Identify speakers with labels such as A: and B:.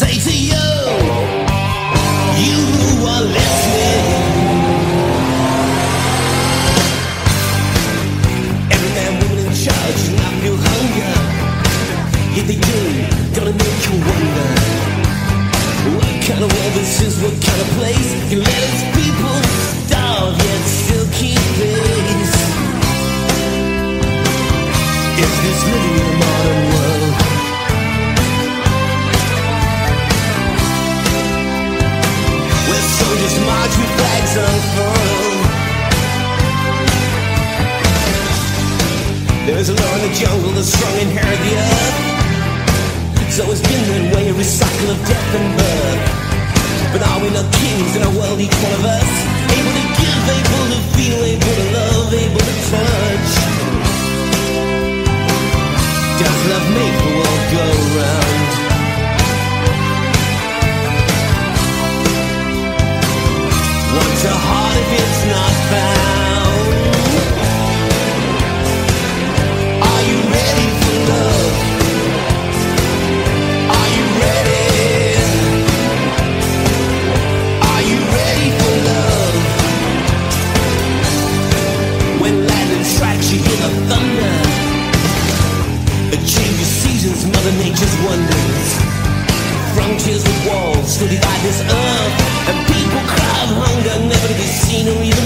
A: say to you, you who are listening. Every man, woman in charge, not feel hunger. Here they do, gonna make you wonder. What kind of world this is, what kind of place? You let its people starve, yet still keep pace. Is this living in a modern world? There is a law in the jungle, the strong inherit the earth So it's been that way, a recycle of death and birth But are we not kings in a world, each one of us? Able to give, able to feel, able to love, able to touch Does love make the world go round? What's a heart of nature's wonders. Frontiers with walls to divide this earth, and people cry of hunger never to be seen or even.